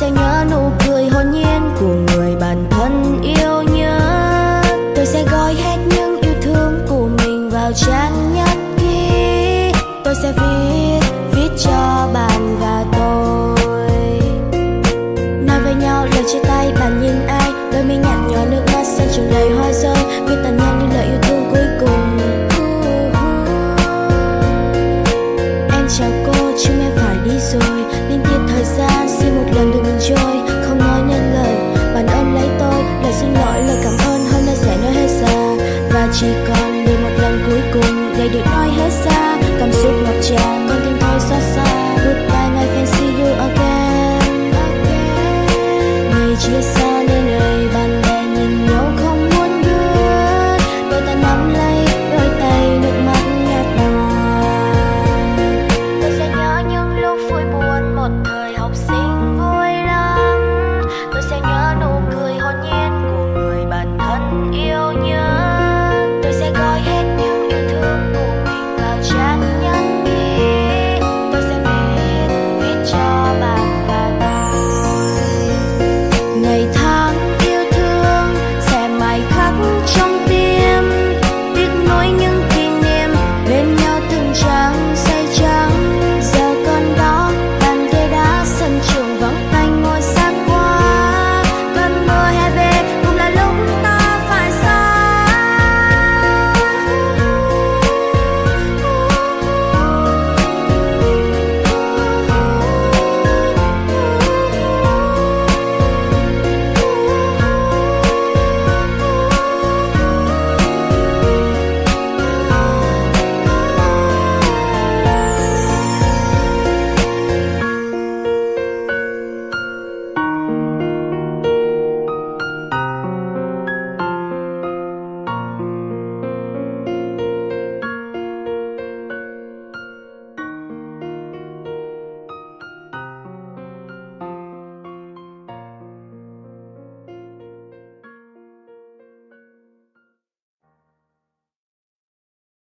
sẽ nhớ nụ cười hồn nhiên của người chỉ còn được một lần cuối cùng, để được nói hết ra cảm xúc ngập tràn.